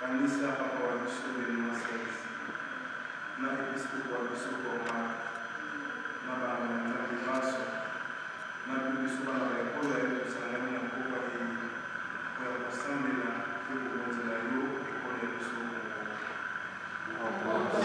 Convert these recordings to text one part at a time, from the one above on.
Kanisa papa wa biso Benoit xvi na episkopo wa biso Cormac na banganga-nzambe banso na bino biso bana ba ekolo ya yo tosangani na mpokwa eye mpo ya kosambela mpe kobonzela yo ekolo ya biso Congo.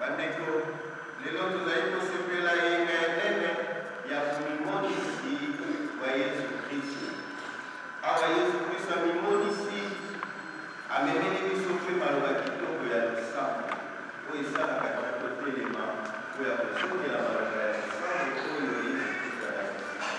Bandeko, lelo tozali kosepela eyenga enene ya bomimonisi bwa Yezu Kristu. Awa Yezu Kristu amimonisi, amemeli biso mpe maloba kitoko ya losambo oyo esalaka ete totelema mpo ya kozongela maloba ya losambo oyo Yezu Kristu alakisaki.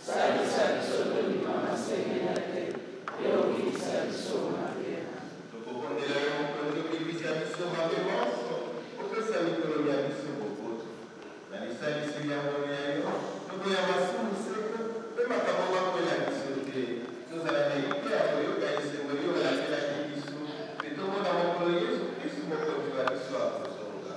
Salisa biso tondima masenginya te, mpe obikisa biso mabe na. Tokobondela yo, Mokonzi, obikisa biso mabe manso, opesa mikolo mya biso boboto. Na lisalisi lya ngolu ya yo, toboya masumu seko, mpe makambo makwela biso te, tozala na elikya ya koyoka esengo eye olapelaki biso, mpe tomona mokolo Yezu Kristu Mokonzi wa biso akozonga.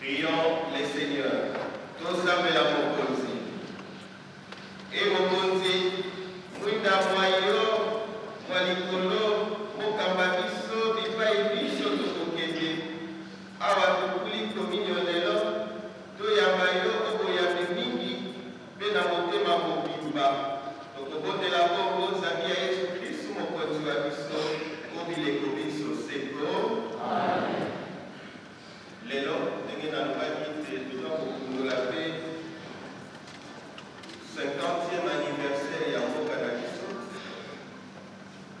Prions le Seigneur. Tosambela Mokonzi. E Mokonzi, mwinda mwa yo mwa likolo mokamba biso bipai biso tokokende. Awa tokuli kominio lelo, toyamba yo oboyambi mingi mpe na motema mobimba tokobondela bongo zambi ya Yesu Kristu mokonzi wa biso o bileko binso seko. Amen. Lelo ndenge nalobaki te toza kokundola mpe 50e anniversaire ya mboka na biso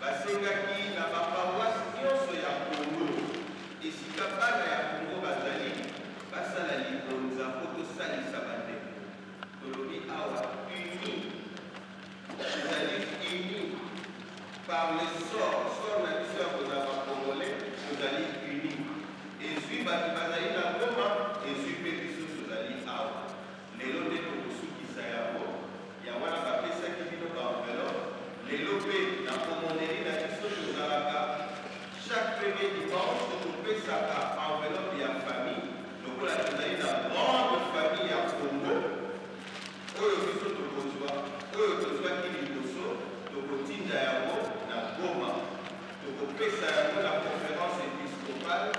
Basengaki na ba paroisses nionso ya Congo esika bana ya Congo bazali basala libonza mpo tosalisa bandeko. Tolobi awa unis, tozali unis par le sort, sort na biso ya kozala ba Congolais, tozali unis. Ezui bato bazali na Goma, ezui mpe biso tozali awa. Lelo nde tokosukisa yango, yango wana bapesaki bino ba enveloppe. Lelo mpe na aumônerie na biso tozalaka chaque premier dimanche topesaka enveloppe ya famille lokola tozali na grande famille ya Congo oyo biso tokozwa oyo tozwaki liboso tokotinda yango na Goma. Tokopesa yango na conference episcopale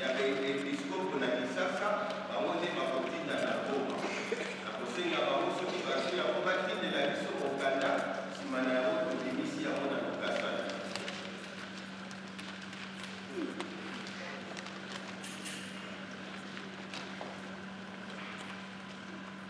ya baepiskopo na Kisasa, bango nde bakotinda na Goma. Nakosenga bango soki bazwi yango batindela biso mokanda, nsima na yango tobimisi yango na lokasa.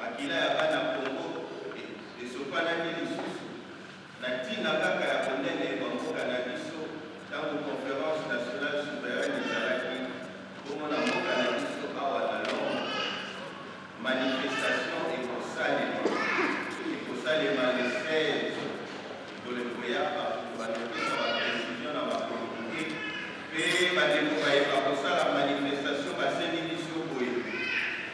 Makila ya bana Congo esopanaki lisusu na ntina kaka ya bonene bwa mboka na biso ntango Conference nationale souveraine ezalaki bongo na mboka na biso awa na Londres. Manifestation ekosalema ekosalema le 16 likolo ekoya bato bakopesa ba precision na ba communique mpe bandeko baye bakosala manifestation basengi biso boye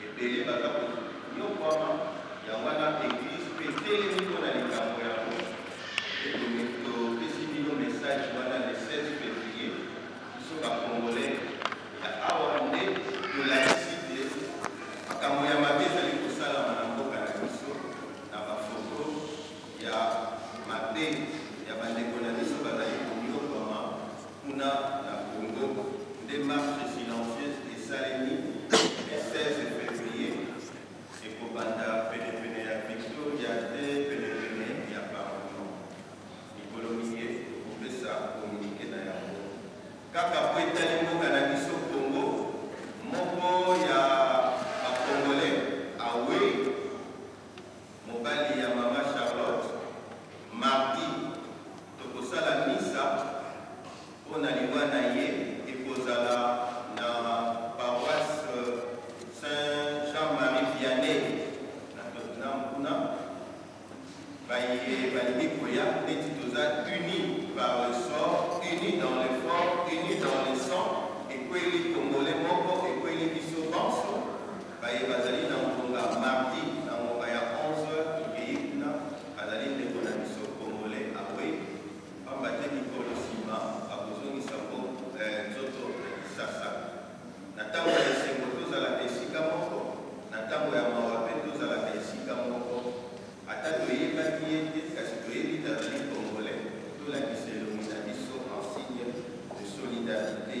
Ebele baza konyokwama, yango wana eglise mpe etelemi mpo na likambo yango. Topesi bino message wana le 16 février, biso ba Congolais ya awa nde tolakisi te makambo ya mabe ezali kosalama na mboka na biso na bafoto ya mabe ya bandeko na biso bazali Kuna na Congo nde marche silencieuse esalemi le 16 fevrier ekobanda penepene ya Victoria te penepene ya Parlement. Mikolo miye tokopesa communique na yango kaka po etali mboka na biso Congo moko ya Mobali ya mama Charlotte, mardi tokosala misa mpo na liwa na ye, ekozala na paroisse Saint Jean Marie Vianney na Tottenham kuna. Baye balingi koya neti toza unis par le sort, unis dans le fort, unis dans le sang, ekweli congolais moko, ekweli biso banso. Baye bazali na ngonga mardi na ngonga ya 11 heures tokeyi kuna, azali ndeko na biso congolais awei mpamba te mikolo nsima bakozongisa ngo eh, nzoto na Kisasa. Na ntango ya esengo tozalaka esika moko, na ntango ya mawa mpe tozalaka esika moko. Ata toyebaki ye te, kasi toyebi te azali congolais, tolakisa elongi na biso en signe de solidarite.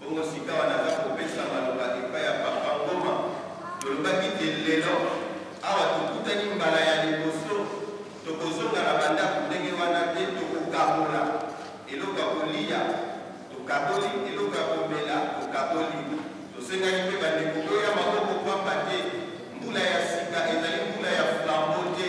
Bongo sikawa naza kopesa maloba epai ya Papa Ngoma. Tolobaki te lelo, awa tokutani mbala ya liboso, tokozonga na bandako ndenge wana te, tokokabola eloko ya koliya, tokaboli eloko ya komela, tokaboli. Tosengaki mpe bandeko boya maboko pamba te mbula ya sika ezali mbula ya flambo te.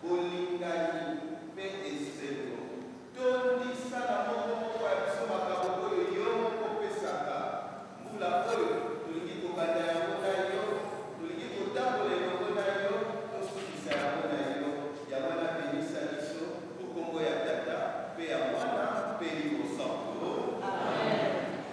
bolingani, mpe esengo. Tondisa na moko moko ya biso makabo oyo yo moko opesaka. Mbula oyo, tolingi kobanda yango na yo, tolingi kotambola elongo na yo, tosukisa yango na yo. Yango wana, benisa biso, o nkombo ya Tata, mpe ya Mwana, mpe Elimo Santo. Amen.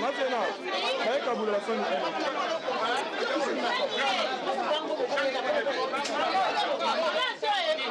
Matena, naye kabula basani.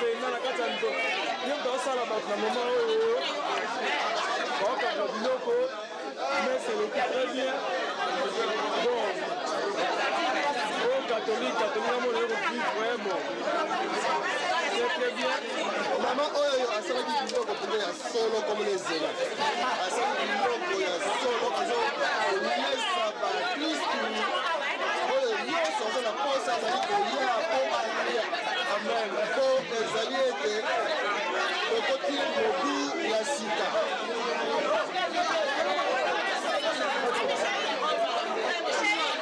zenga na kati ya nzo ye moto asala bato na moma oyo baokaka biloko mais eleki très bien bon oyo oh, catholique catholique amona ye kovivre bon très très bien mama oyo asalaki biloko mpenza ya solo komona ezela asali biloko ya solo azolesa bakristu oyo nyonso aza na posa azali koya mpo balia amen mpo ezali ete tokoti mobu ya sika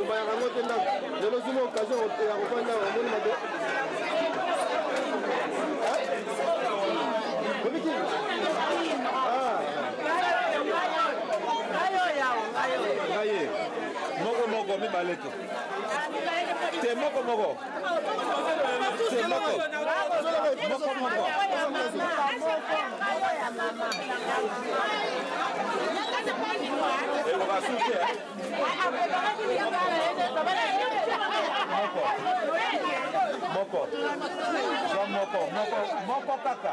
obayaka ngo te ndako lelo zuma occasion ya kofanda omoni mabe omiki ngaye moko moko mibale te te moko moko moko moko moko moko kaka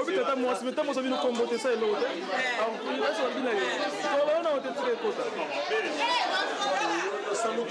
obi tata mwasi me ntango ozobi nokombo te sa eloko te akoyebasi babi na ye solo yo na ote tika ekota Samuel